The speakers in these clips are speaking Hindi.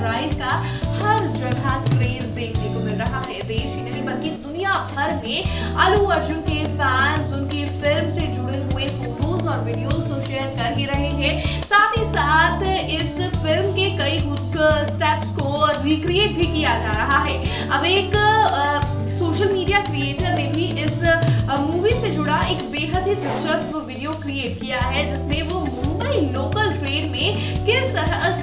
राइज का हर जगह क्रेज देखने को मिल रहा है। देश ही नहीं, बल्कि दुनिया भर में अल्लू अर्जुन के फैंस उनकी फ़िल्म से जुड़े हुए फ़ोटोज़ और वीडियोस तो शेयर कर ही रहे हैं। साथ ही साथ इस फ़िल्म के कई स्टेप्स को रिक्रिएट भी किया जा रहा है। अब एक सोशल मीडिया क्रिएटर ने भी इस मूवी से जुड़ा एक बेहद ही दिलचस्प वीडियो क्रिएट किया है, जिसमें वो मुंबई लोकल ट्रेन में किस तरह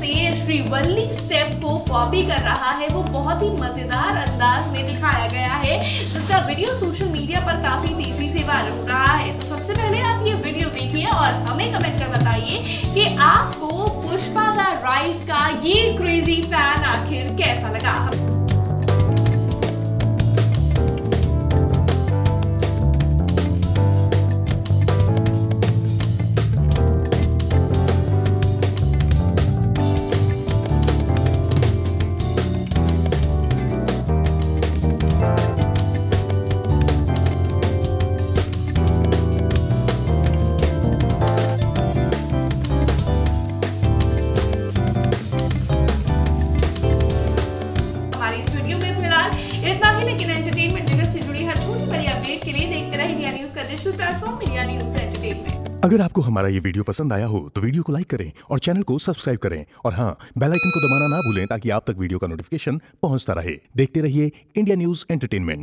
से स्टेप को कॉपी कर रहा है, वो बहुत ही मज़ेदार अंदाज में दिखाया गया है, जिसका वीडियो सोशल मीडिया पर काफ़ी तेज़ी से वायरल हो रहा है। तो सबसे पहले आप ये वीडियो देखिए और हमें कमेंट कर बताइए कि आपको पुष्पा द राइस का ये digital platform India news entertainment अगर आपको हमारा ये वीडियो पसंद आया हो तो वीडियो को लाइक करें और चैनल को सब्सक्राइब करें। और हाँ बेल आइकन को दबाना ना भूलें, ताकि आप तक वीडियो का नोटिफिकेशन पहुँचता रहे। देखते रहिए इंडिया न्यूज़ एंटरटेनमेंट